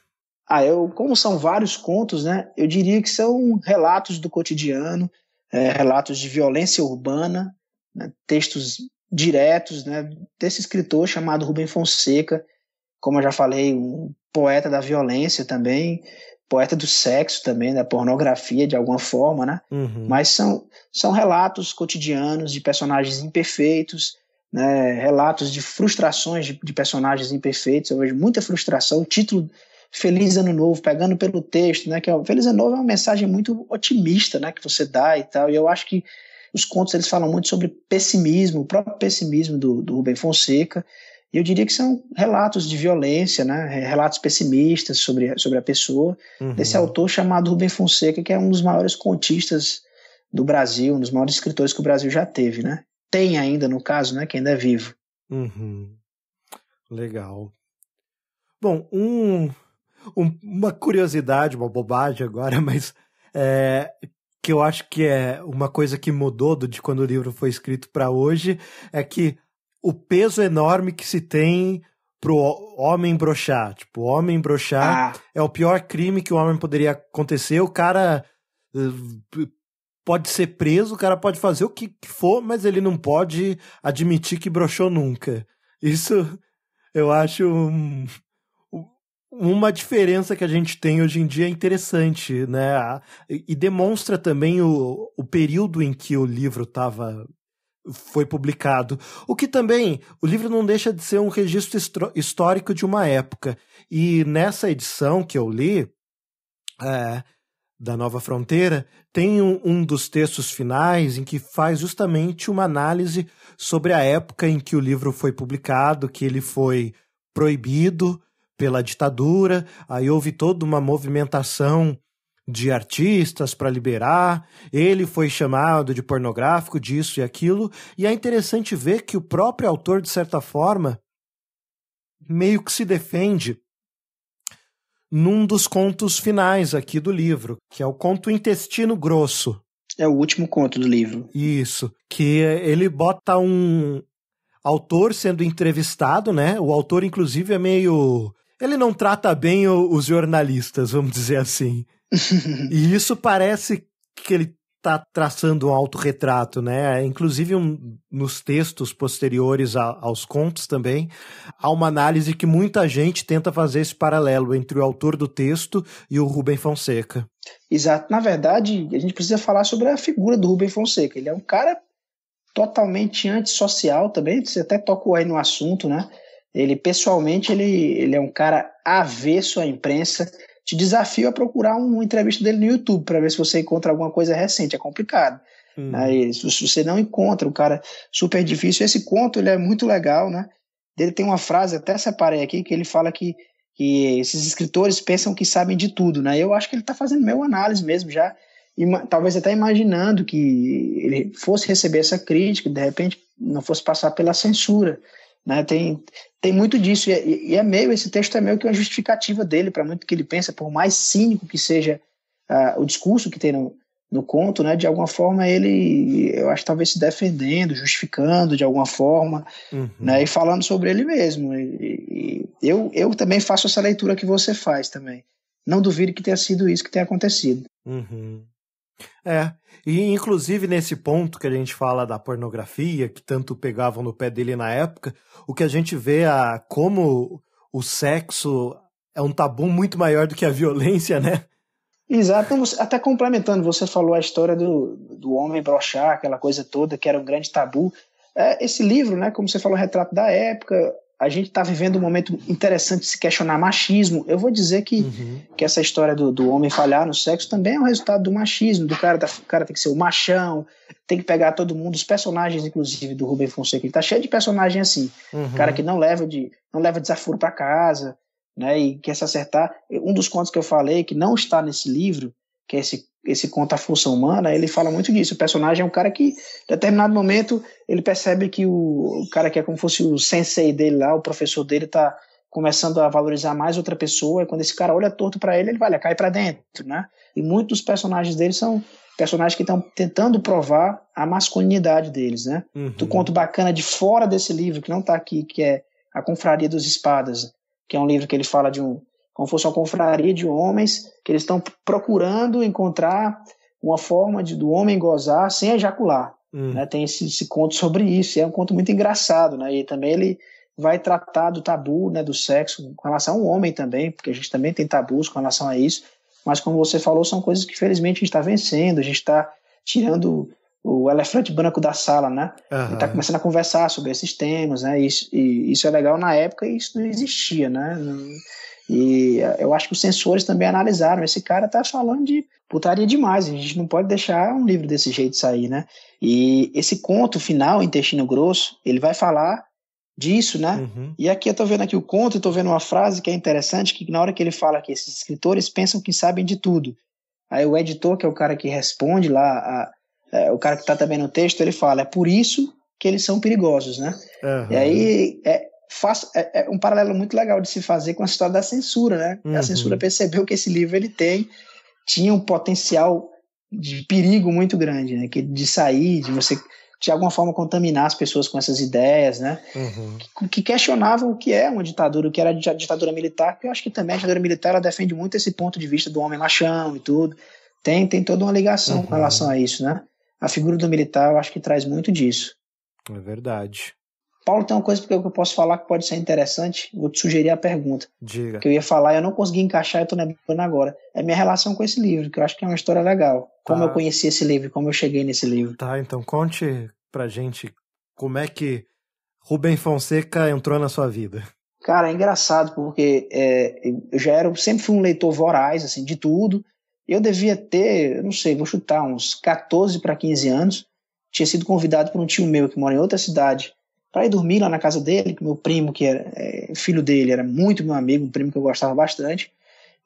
Ah, eu, como são vários contos, né? Eu diria que são relatos do cotidiano, é, relatos de violência urbana, né, textos diretos, né? Desse escritor chamado Rubem Fonseca, como eu já falei, um poeta da violência também, poeta do sexo também, da pornografia de alguma forma, né? Uhum. Mas são, são relatos cotidianos de personagens imperfeitos, né? relatos de frustrações de, de personagens imperfeitos. Eu vejo muita frustração. O título Feliz Ano Novo, pegando pelo texto, né? Que é, Feliz Ano Novo é uma mensagem muito otimista, né? Que você dá e tal. E eu acho que os contos eles falam muito sobre pessimismo, o próprio pessimismo do, do Rubem Fonseca. E eu diria que são relatos de violência, né? Relatos pessimistas sobre, sobre a pessoa uhum. desse autor chamado Rubem Fonseca, que é um dos maiores contistas do Brasil, um dos maiores escritores que o Brasil já teve, né? Tem ainda, no caso, né? Que ainda é vivo. Uhum. Legal. Bom, um, um, uma curiosidade, uma bobagem agora, mas é, que eu acho que é uma coisa que mudou de quando o livro foi escrito para hoje, é que o peso enorme que se tem pro homem brochar. Tipo, o homem brochar ah. é o pior crime que o homem poderia acontecer. O cara uh, pode ser preso, o cara pode fazer o que for, mas ele não pode admitir que brochou nunca. Isso eu acho um, uma diferença que a gente tem hoje em dia é interessante, né? E demonstra também o, o período em que o livro estava foi publicado. O que também, o livro não deixa de ser um registro histórico de uma época. E nessa edição que eu li, é, da Nova Fronteira, tem um, um, dos textos finais em que faz justamente uma análise sobre a época em que o livro foi publicado, que ele foi proibido pela ditadura, aí houve toda uma movimentação de artistas para liberar, ele foi chamado de pornográfico, disso e aquilo, e é interessante ver que o próprio autor, de certa forma, meio que se defende num dos contos finais aqui do livro, que é o conto Intestino Grosso. É o último conto do livro. Isso, que ele bota um autor sendo entrevistado, né? O autor, inclusive, é meio ele não trata bem os jornalistas, vamos dizer assim. e isso parece que ele está traçando um autorretrato, né? Inclusive um, nos textos posteriores a, aos contos também, há uma análise que muita gente tenta fazer esse paralelo entre o autor do texto e o Rubem Fonseca. Exato. Na verdade, a gente precisa falar sobre a figura do Rubem Fonseca. Ele é um cara totalmente antissocial também, você até tocou aí no assunto, né? Ele, pessoalmente, ele, ele é um cara avesso à imprensa. Te desafio a procurar uma entrevista dele no YouTube para ver se você encontra alguma coisa recente. É complicado. Hum. Aí, se você não encontra, o cara super difícil. Esse conto ele é muito legal, né? Ele tem uma frase, até separei aqui, que ele fala que, que esses escritores pensam que sabem de tudo, né? Eu acho que ele está fazendo meu análise mesmo já, e, talvez até imaginando que ele fosse receber essa crítica, de repente não fosse passar pela censura. Né? Tem, tem muito disso, e é, e é meio, esse texto é meio que uma justificativa dele para muito que ele pensa, por mais cínico que seja uh, o discurso que tem no, no conto, né? De alguma forma ele, eu acho talvez se defendendo, justificando de alguma forma, uhum. né? E falando sobre ele mesmo. E, e, eu, eu também faço essa leitura que você faz também. Não duvido que tenha sido isso que tenha acontecido. Uhum. É, e inclusive nesse ponto que a gente fala da pornografia, que tanto pegavam no pé dele na época, o que a gente vê a como o sexo é um tabu muito maior do que a violência, né? Exato, então, até complementando, você falou a história do, do homem brochar, aquela coisa toda que era um grande tabu. É, esse livro, né, como você falou, retrato da época, a gente está vivendo um momento interessante de se questionar machismo. Eu vou dizer que, uhum. que essa história do, do homem falhar no sexo também é um resultado do machismo, do cara, o cara tem que ser o machão, tem que pegar todo mundo, os personagens, inclusive, do Rubem Fonseca, ele tá cheio de personagem assim, uhum. cara que não leva de não leva desaforo para casa, né, e quer se acertar. Um dos contos que eu falei que não está nesse livro, que é esse esse conto A Força Humana, ele fala muito disso. O personagem é um cara que, em determinado momento, ele percebe que o, o cara que é como fosse o sensei dele lá, o professor dele, tá começando a valorizar mais outra pessoa, e quando esse cara olha torto para ele, ele vai, ele cai para dentro, né? E muitos dos personagens dele são personagens que estão tentando provar a masculinidade deles, né? Uhum. Do conto bacana de fora desse livro, que não está aqui, que é A Confraria dos Espadas, que é um livro que ele fala de um, como fosse uma confraria de homens que eles estão procurando encontrar uma forma de, do homem gozar sem ejacular. Uhum. Né? Tem esse, esse, conto sobre isso, e é um conto muito engraçado, né? E também ele vai tratar do tabu, né, do sexo com relação ao homem também, porque a gente também tem tabus com relação a isso, mas como você falou, são coisas que felizmente a gente está vencendo, a gente está tirando o elefante branco da sala, né? Uhum. está começando a conversar sobre esses temas, né? Isso, e isso é legal na época e isso não existia, né? E eu acho que os censores também analisaram. Esse cara tá falando de putaria demais. A gente não pode deixar um livro desse jeito sair, né? E esse conto final, Intestino Grosso, ele vai falar disso, né? Uhum. E aqui eu tô vendo aqui o conto e tô vendo uma frase que é interessante, que na hora que ele fala que esses escritores pensam que sabem de tudo. Aí o editor, que é o cara que responde lá, a, é, o cara que tá também no texto, ele fala, é por isso que eles são perigosos, né? Uhum. E aí é, faz, é, é, um paralelo muito legal de se fazer com a história da censura, né? Uhum. A censura percebeu que esse livro ele tem, tinha um potencial de perigo muito grande, né? Que de sair, de você de alguma forma contaminar as pessoas com essas ideias, né? Uhum. Que, que, questionavam o que é uma ditadura, o que era a ditadura militar, porque eu acho que também a ditadura militar ela defende muito esse ponto de vista do homem machão e tudo. Tem, tem toda uma ligação uhum. com relação a isso, né? A figura do militar eu acho que traz muito disso. É verdade. Paulo, tem uma coisa que eu posso falar que pode ser interessante. Vou te sugerir a pergunta. Diga. Que eu ia falar e eu não consegui encaixar e estou lembrando agora. É minha relação com esse livro, que eu acho que é uma história legal. Como tá. eu conheci esse livro, como eu cheguei nesse livro. Tá, então conte pra gente como é que Rubem Fonseca entrou na sua vida. Cara, é engraçado, porque é, eu já era, sempre fui um leitor voraz, assim, de tudo. Eu devia ter, não sei, vou chutar, uns 14 para 15 anos. Tinha sido convidado por um tio meu que mora em outra cidade para ir dormir lá na casa dele, que meu primo, que era é, filho dele, era muito meu amigo, um primo que eu gostava bastante.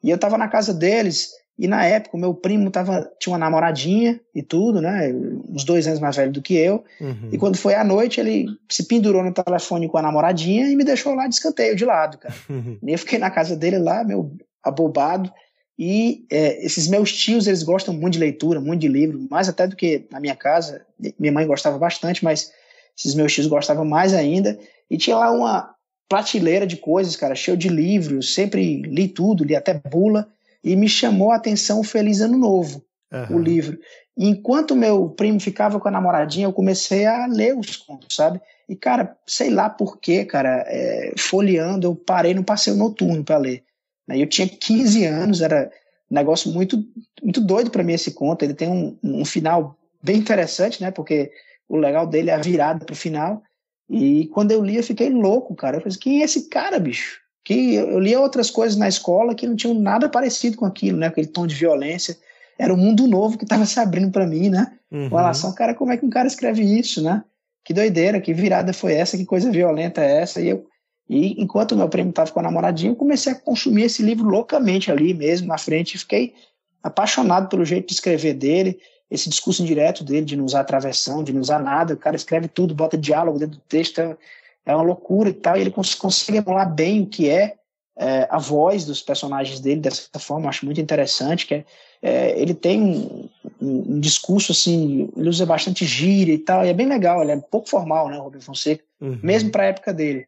E eu estava na casa deles, e na época o meu primo tava, tinha uma namoradinha e tudo, né? Uns dois anos mais velho do que eu. Uhum. E quando foi à noite, ele se pendurou no telefone com a namoradinha e me deixou lá de escanteio, de lado, cara. Uhum. E eu fiquei na casa dele lá, meu abobado. E é, esses meus tios, eles gostam muito de leitura, muito de livro, mais até do que na minha casa. Minha mãe gostava bastante, mas esses meus tios gostavam mais ainda. E tinha lá uma prateleira de coisas, cara, cheio de livros. Sempre li tudo, li até bula. E me chamou a atenção o Feliz Ano Novo, uhum. o livro. E enquanto meu primo ficava com a namoradinha, eu comecei a ler os contos, sabe? E, cara, sei lá por quê, cara, é, folheando, eu parei no passeio noturno para ler. Eu tinha 15 anos, era um negócio muito, muito doido para mim esse conto. Ele tem um, um final bem interessante, né? Porque o legal dele é a virada pro final. E quando eu li, eu fiquei louco, cara. Eu falei, quem é esse cara, bicho? Que eu lia outras coisas na escola que não tinham nada parecido com aquilo, né? Aquele tom de violência. Era um mundo novo que estava se abrindo para mim, né? Uhum. Com relação, cara, como é que um cara escreve isso, né? Que doideira, que virada foi essa, que coisa violenta é essa? E eu, e enquanto meu primo estava com a namoradinha, eu comecei a consumir esse livro loucamente ali mesmo, na frente, e fiquei apaixonado pelo jeito de escrever dele esse discurso indireto dele de não usar travessão, de não usar nada, o cara escreve tudo, bota diálogo dentro do texto, é, uma loucura e tal, e ele cons consegue emular bem o que é, é, a voz dos personagens dele dessa forma, acho muito interessante, que é, é ele tem um, um, um, discurso assim, ele usa bastante gíria e tal, e é bem legal, ele é um pouco formal, né, o Robin Fonseca, uhum. mesmo para a época dele.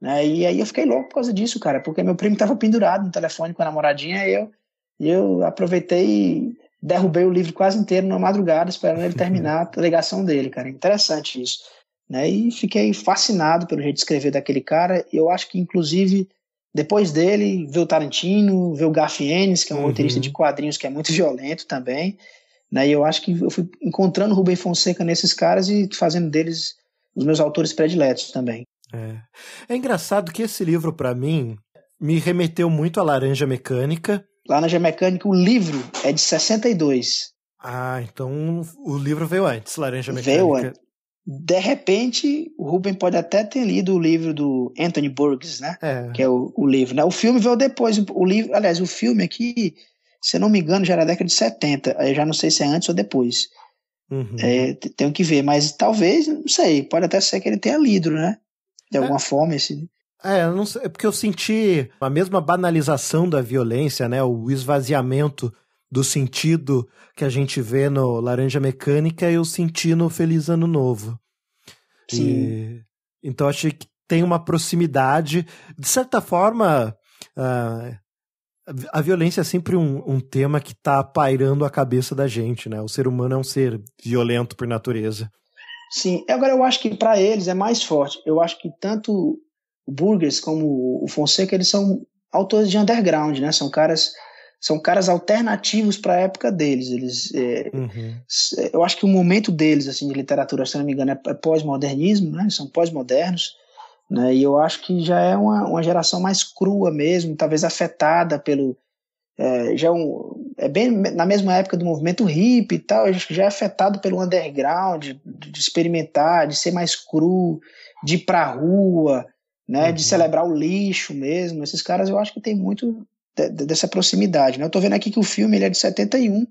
Né, e aí eu fiquei louco por causa disso, cara, porque meu primo estava pendurado no telefone com a namoradinha, e eu, e eu aproveitei derrubei o livro quase inteiro na madrugada, esperando ele terminar a ligação dele, cara. Interessante isso. Né? E fiquei fascinado pelo jeito de escrever daquele cara. E eu acho que, inclusive, depois dele, ver o Tarantino, ver o Garfienes, que é um uhum. roteirista de quadrinhos que é muito violento também. Né? E eu acho que eu fui encontrando Rubem Fonseca nesses caras e fazendo deles os meus autores prediletos também. É, é engraçado que esse livro, para mim, me remeteu muito à Laranja Mecânica, Laranja Mecânica, o livro é de 62. Ah, então o livro veio antes, Laranja Mecânica. Veio antes. De repente, o Ruben pode até ter lido o livro do Anthony Burgess, né? É. Que é o, o livro. Né? O filme veio depois. O livro, aliás, o filme aqui se eu não me engano, já era década de 70. Eu já não sei se é antes ou depois. Uhum. É, tenho que ver, mas talvez, não sei, pode até ser que ele tenha lido, né? De alguma é. forma, esse. É, não sei, é porque eu senti a mesma banalização da violência, né? O esvaziamento do sentido que a gente vê no Laranja Mecânica, eu senti no Feliz Ano Novo. Sim. E, então achei que tem uma proximidade. De certa forma, uh, a violência é sempre um, um tema que está pairando a cabeça da gente, né? O ser humano é um ser violento por natureza. Sim, agora eu acho que para eles é mais forte. Eu acho que tanto Burgers como o Fonseca, eles são autores de underground, né? São caras são caras alternativos para a época deles. Eles, é, uhum. eu acho que o momento deles, assim, de literatura, se não me engano, é, é pós-modernismo, né? São pós-modernos. Né? E eu acho que já é uma, uma geração mais crua mesmo, talvez afetada pelo. É, já é, um, é bem na mesma época do movimento hippie e tal, acho que já é afetado pelo underground, de, de experimentar, de ser mais cru, de ir pra rua, né, uhum. de celebrar o lixo mesmo. Esses caras eu acho que tem muito de, de, dessa proximidade. Né? Eu tô vendo aqui que o filme ele é de 71,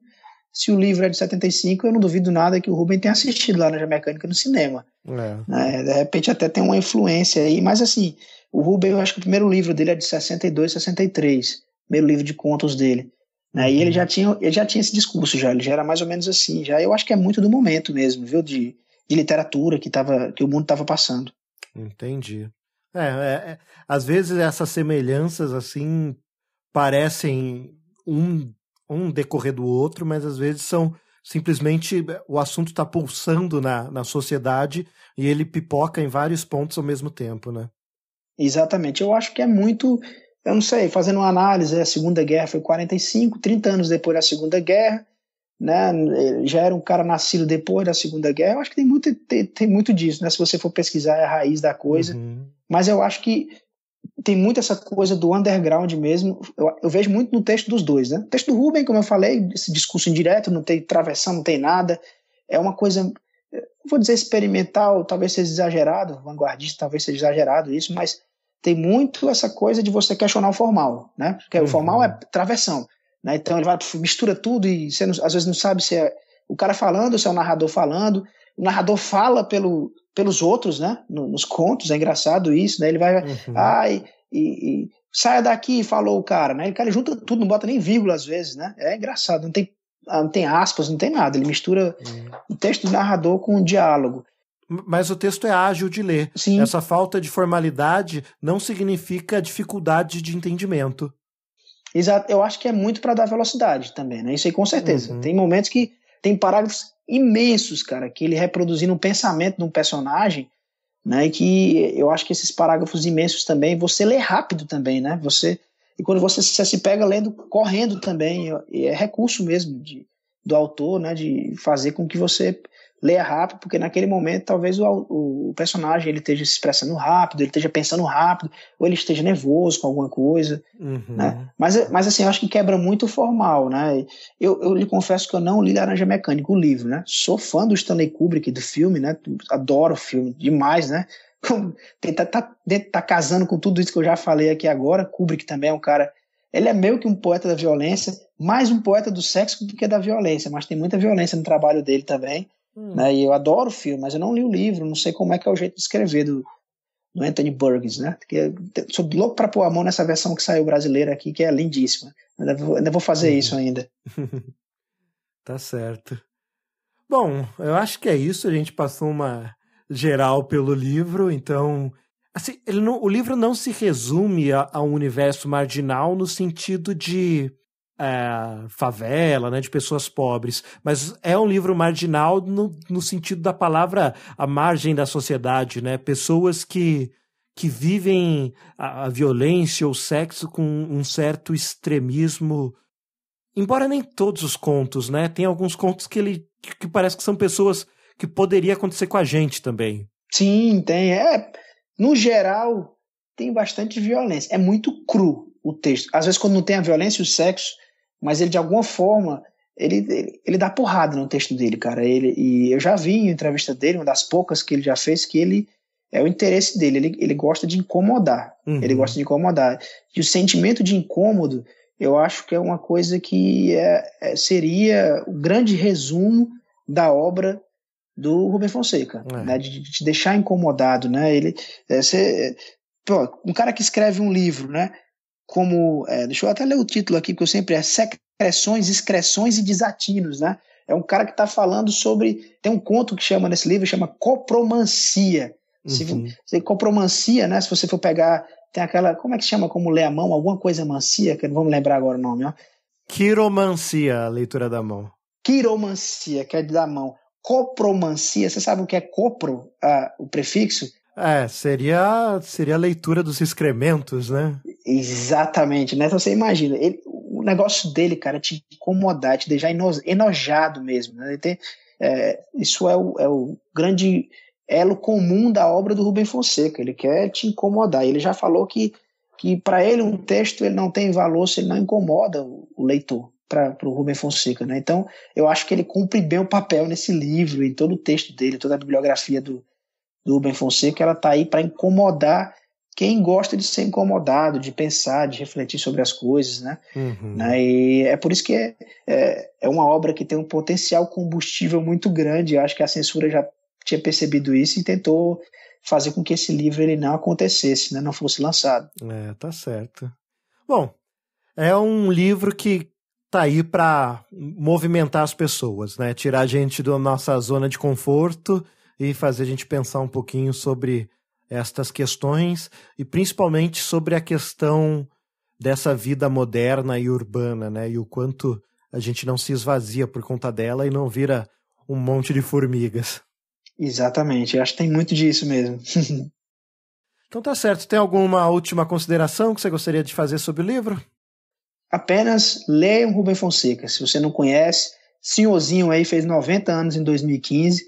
se o livro é de 75, eu não duvido nada que o Ruben tenha assistido lá na Mecânica no cinema. É. É, de repente até tem uma influência aí, mas assim, o Ruben, eu acho que o primeiro livro dele é de 62, 63, primeiro livro de contos dele. Né? E ele já, tinha, ele já tinha esse discurso já, ele já era mais ou menos assim, já eu acho que é muito do momento mesmo, viu, de, de literatura que, tava, que o mundo estava passando. Entendi. É, é, é, às vezes essas semelhanças assim parecem um um decorrer do outro, mas às vezes são simplesmente o assunto está pulsando na, na sociedade e ele pipoca em vários pontos ao mesmo tempo, né? Exatamente. Eu acho que é muito, eu não sei, fazendo uma análise, a Segunda Guerra foi 45, 30 anos depois da Segunda Guerra, né? Já era um cara nascido depois da Segunda Guerra. Eu acho que tem muito, tem, tem muito disso, né? Se você for pesquisar é a raiz da coisa. Uhum. Mas eu acho que tem muito essa coisa do underground mesmo. Eu, eu, vejo muito no texto dos dois, né? O texto do Ruben, como eu falei, esse discurso indireto, não tem travessão, não tem nada. É uma coisa, vou dizer experimental, talvez seja exagerado, vanguardista, talvez seja exagerado isso, mas tem muito essa coisa de você questionar o formal, né? Porque uhum. o formal é travessão, né? Então ele vai mistura tudo e você não, às vezes não sabe se é o cara falando, se é o narrador falando. O narrador fala pelo pelos outros, né? Nos contos, é engraçado isso, né? Ele vai, uhum. ai, e, e, saia daqui, falou o cara, né? O cara junta tudo, não bota nem vírgula às vezes, né? É engraçado, não tem, ah, não tem aspas, não tem nada. Ele mistura uhum. o texto do narrador com o diálogo. Mas o texto é ágil de ler. Sim. Essa falta de formalidade não significa dificuldade de entendimento. Exato, eu acho que é muito para dar velocidade também, né? Isso aí com certeza. Uhum. Tem momentos que tem parágrafos imensos, cara, que ele reproduzindo um pensamento de um personagem, né? E que eu acho que esses parágrafos imensos também, você lê rápido também, né? Você e quando você, você se pega lendo correndo também, é recurso mesmo de, do autor, né? De fazer com que você leia rápido, porque naquele momento talvez o, o, personagem ele esteja se expressando rápido, ele esteja pensando rápido, ou ele esteja nervoso com alguma coisa, uhum. né? Mas, mas assim, eu acho que quebra muito o formal, né? Eu, eu lhe confesso que eu não li Laranja Mecânica, o livro, né? Sou fã do Stanley Kubrick, do filme, né? Adoro o filme, demais, né? tá, tá, tá casando com tudo isso que eu já falei aqui agora, Kubrick também é um cara ele é meio que um poeta da violência, mais um poeta do sexo do que da violência, mas tem muita violência no trabalho dele também. Hum. Né? E eu adoro o filme, mas eu não li o livro, não sei como é que é o jeito de escrever do, do Anthony Burgess, né? Porque sou louco para pôr a mão nessa versão que saiu brasileira aqui, que é lindíssima. Ainda vou, ainda vou fazer isso ainda. tá certo. Bom, eu acho que é isso. A gente passou uma geral pelo livro, então. Assim, não, o livro não se resume a, a um universo marginal no sentido de é, favela, né, de pessoas pobres, mas é um livro marginal no, no sentido da palavra a margem da sociedade, né, pessoas que, que vivem a, a violência ou o sexo com um certo extremismo, embora nem todos os contos, né, tem alguns contos que ele que, que parece que são pessoas que poderia acontecer com a gente também. Sim, tem, é, no geral tem bastante violência, é muito cru o texto. Às vezes quando não tem a violência e o sexo, mas ele de alguma forma ele, ele, ele, dá porrada no texto dele, cara. Ele, e eu já vi em entrevista dele, uma das poucas que ele já fez, que ele é o interesse dele, ele, ele gosta de incomodar. Uhum. Ele gosta de incomodar. E o sentimento de incômodo, eu acho que é uma coisa que é, é, seria o grande resumo da obra do Rubem Fonseca, é. né, de, de, te deixar incomodado, né? Ele, é, cê, pô, um cara que escreve um livro, né? Como, é, deixa eu até ler o título aqui, porque eu sempre é secreções, excreções e desatinos, né? É um cara que está falando sobre. Tem um conto que chama nesse livro, chama Copromancia. Uhum. Se, se, copromancia, né? Se você for pegar. Tem aquela. Como é que chama como ler a mão? Alguma coisa mancia, que não vamos lembrar agora o nome, ó. Quiromancia, a leitura da mão. Quiromancia, que é da mão. Copromancia, você sabe o que é copro, ah, o prefixo? É, seria, seria a leitura dos excrementos, né? Exatamente, né? Então você imagina, ele, o negócio dele, cara, te incomodar, te deixar enojado mesmo. Né? É, isso é o, é o grande elo comum da obra do Rubem Fonseca. Ele quer te incomodar. Ele já falou que, que para ele um texto ele não tem valor se ele não incomoda o, o leitor para o Rubem Fonseca. Né? Então, eu acho que ele cumpre bem o papel nesse livro, em todo o texto dele, toda a bibliografia do, do Rubem Fonseca, ela está aí para incomodar quem gosta de ser incomodado, de pensar, de refletir sobre as coisas, né? Uhum. né? E é por isso que é, é, é, uma obra que tem um potencial combustível muito grande. Eu acho que a censura já tinha percebido isso e tentou fazer com que esse livro ele não acontecesse, né? Não fosse lançado. É, tá certo. Bom, é um livro que tá aí para movimentar as pessoas, né? Tirar a gente da nossa zona de conforto e fazer a gente pensar um pouquinho sobre estas questões e principalmente sobre a questão dessa vida moderna e urbana, né? E o quanto a gente não se esvazia por conta dela e não vira um monte de formigas. Exatamente, eu acho que tem muito disso mesmo. então tá certo. Tem alguma última consideração que você gostaria de fazer sobre o livro? Apenas leiam Rubem Fonseca. Se você não conhece, senhorzinho aí fez 90 anos em 2015,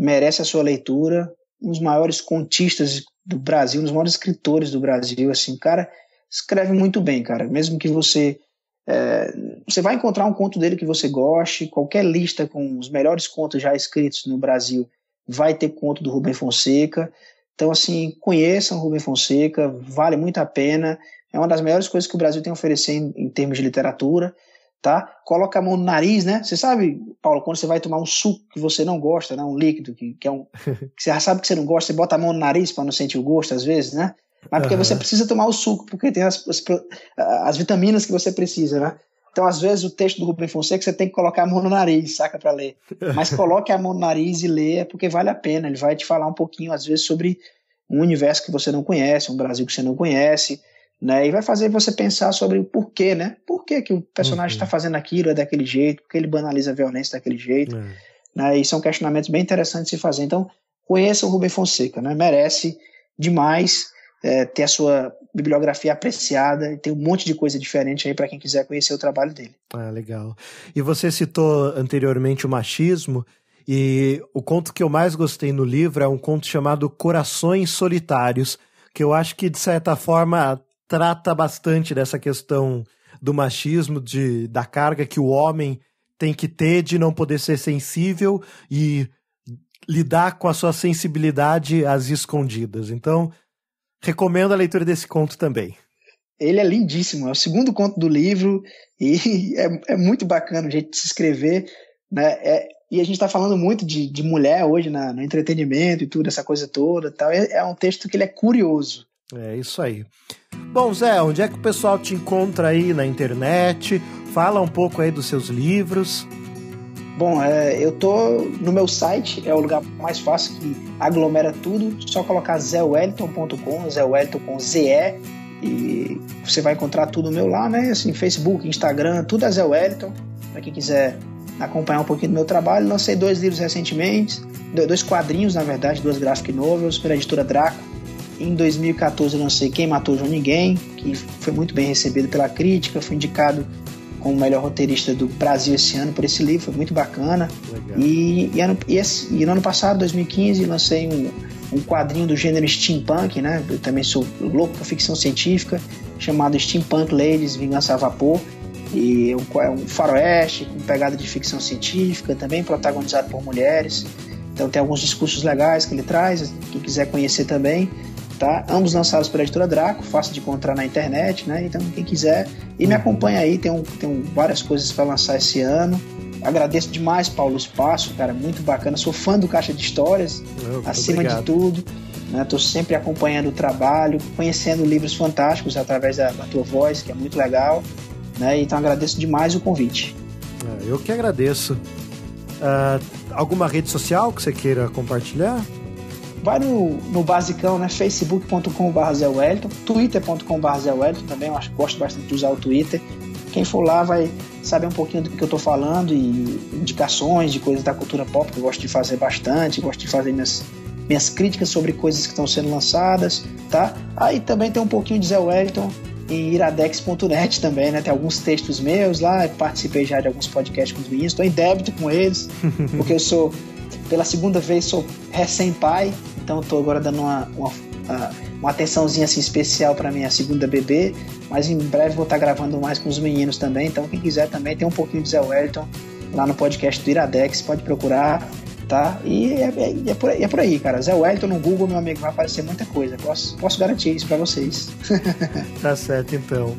merece a sua leitura. Um dos maiores contistas do Brasil, um dos maiores escritores do Brasil, assim, cara, escreve muito bem, cara, mesmo que você é, você vai encontrar um conto dele que você goste, qualquer lista com os melhores contos já escritos no Brasil vai ter conto do Rubem Fonseca, então assim, conheçam o Rubem Fonseca, vale muito a pena, é uma das melhores coisas que o Brasil tem a oferecer em, em termos de literatura, tá? Coloca a mão no nariz, né? Você sabe, Paulo, quando você vai tomar um suco que você não gosta, né? Um líquido que, que é um que você já sabe que você não gosta, você bota a mão no nariz para não sentir o gosto às vezes, né? Mas porque uhum. você precisa tomar o suco, porque tem as, as, as, vitaminas que você precisa, né? Então, às vezes, o texto do Rubem Fonseca você tem que colocar a mão no nariz, saca, para ler. Mas coloque a mão no nariz e leia, porque vale a pena. Ele vai te falar um pouquinho, às vezes, sobre um universo que você não conhece, um Brasil que você não conhece, né? E vai fazer você pensar sobre o porquê, né? Por que, que o personagem está uhum. fazendo aquilo, é daquele jeito, por que ele banaliza a violência daquele jeito, é. né? E são questionamentos bem interessantes de se fazer. Então, conheça o Rubem Fonseca, né? Merece demais é, ter a sua bibliografia apreciada e tem um monte de coisa diferente aí para quem quiser conhecer o trabalho dele. Ah, legal. E você citou anteriormente o machismo. E o conto que eu mais gostei no livro é um conto chamado Corações Solitários, que eu acho que, de certa forma, trata bastante dessa questão do machismo, de, da carga que o homem tem que ter de não poder ser sensível e lidar com a sua sensibilidade às escondidas. Então, recomendo a leitura desse conto também. Ele é lindíssimo, é o segundo conto do livro e é, é muito bacana o jeito de se escrever. Né? É, e a gente está falando muito de, de mulher hoje na, no entretenimento e tudo, essa coisa toda. Tal. É, é um texto que ele é curioso. É isso aí. Bom, Zé, onde é que o pessoal te encontra aí na internet? Fala um pouco aí dos seus livros. Bom, é, eu tô no meu site, é o lugar mais fácil que aglomera tudo. Só colocar zewellington.com, Zé Wellington com ZE, e você vai encontrar tudo meu lá, né? Assim, Facebook, Instagram, tudo é Zé Wellington. Para quem quiser acompanhar um pouquinho do meu trabalho, lancei dois livros recentemente, dois quadrinhos, na verdade, duas graphic novels pela editora Draco em 2014 eu lancei Quem Matou João Ninguém, que foi muito bem recebido pela crítica, fui indicado como o melhor roteirista do Brasil esse ano por esse livro, foi muito bacana. E, e, ano, e, esse, e, no ano passado, 2015, lancei um, um quadrinho do gênero steampunk, né? Eu também sou louco por ficção científica, chamado Steampunk Ladies Vingança a Vapor. E é um faroeste com pegada de ficção científica, também protagonizado por mulheres. Então tem alguns discursos legais que ele traz, quem quiser conhecer também. Tá? Ambos lançados pela editora Draco, fácil de encontrar na internet, né? Então, quem quiser, e me acompanha aí, tem, um, tem várias coisas para lançar esse ano. Agradeço demais, Paulo, o espaço, cara, muito bacana. Sou fã do Caixa de Histórias, acima obrigado. de tudo. Estou né? sempre acompanhando o trabalho, conhecendo livros fantásticos através da, da tua voz, que é muito legal. Né? Então agradeço demais o convite. É, eu que agradeço. Uh, alguma rede social que você queira compartilhar? Vai no, no basicão, né? facebook.com.br Zé Wellington, twitter.com.br Zé Wellington também, eu acho, gosto bastante de usar o Twitter. Quem for lá vai saber um pouquinho do que eu estou falando e indicações de coisas da cultura pop que eu gosto de fazer bastante, gosto de fazer minhas, minhas críticas sobre coisas que estão sendo lançadas, tá? Aí também tem um pouquinho de Zé Wellington em iradex.net também, né? Tem alguns textos meus lá, participei já de alguns podcasts com os meninos, estou em débito com eles, porque eu sou, pela segunda vez, sou recém-pai, então estou agora dando uma, uma, uma atençãozinha assim especial para minha segunda bebê, mas em breve vou estar tá gravando mais com os meninos também, então quem quiser também tem um pouquinho de Zé Wellington lá no podcast do Iradex, pode procurar, tá? E é, é, é, por, aí, é por aí, cara. Zé Wellington no Google, meu amigo, vai aparecer muita coisa. Posso, posso garantir isso para vocês. tá certo, então.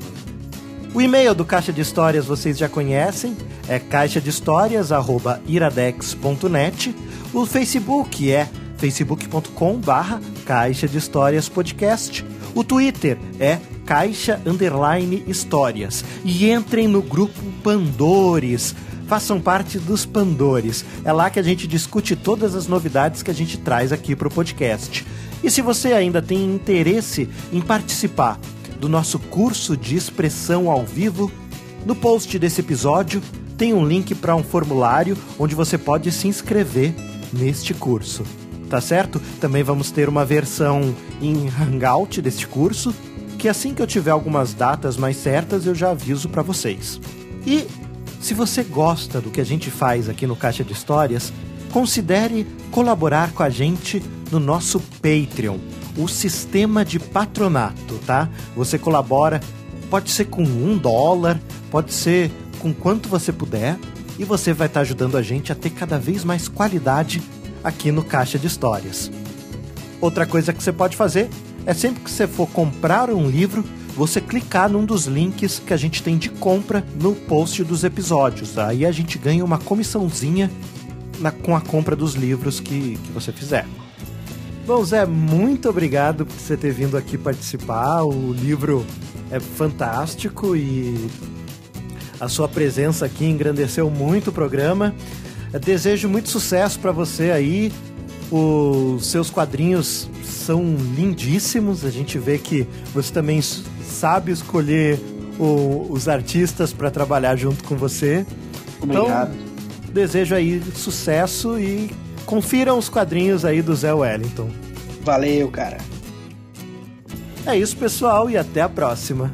O e-mail do Caixa de Histórias vocês já conhecem, é caixadehistórias@iradex.net. O Facebook é facebook.com/barra Caixa de Histórias Podcast. O Twitter é Caixa Underline Histórias. E entrem no grupo Pandores façam parte dos Pandores. É lá que a gente discute todas as novidades que a gente traz aqui para o podcast. E se você ainda tem interesse em participar do nosso curso de expressão ao vivo, no post desse episódio tem um link para um formulário onde você pode se inscrever neste curso. Tá certo? Também vamos ter uma versão em Hangout deste curso, que assim que eu tiver algumas datas mais certas eu já aviso para vocês. E se você gosta do que a gente faz aqui no Caixa de Histórias, considere colaborar com a gente no nosso Patreon, o sistema de patronato, tá? Você colabora, pode ser com um dólar, pode ser com quanto você puder, e você vai estar ajudando a gente a ter cada vez mais qualidade aqui no Caixa de Histórias. Outra coisa que você pode fazer é sempre que você for comprar um livro, você clicar num dos links que a gente tem de compra no post dos episódios. Aí a gente ganha uma comissãozinha na, com a compra dos livros que, que você fizer. Bom, Zé, muito obrigado por você ter vindo aqui participar. O livro é fantástico e a sua presença aqui engrandeceu muito o programa. Desejo muito sucesso para você aí. Os seus quadrinhos são lindíssimos. A gente vê que você também sabe escolher o, os artistas para trabalhar junto com você. Obrigado. Então, desejo aí sucesso e confiram os quadrinhos aí do Zé Wellington. Valeu, cara. É isso, pessoal, e até a próxima.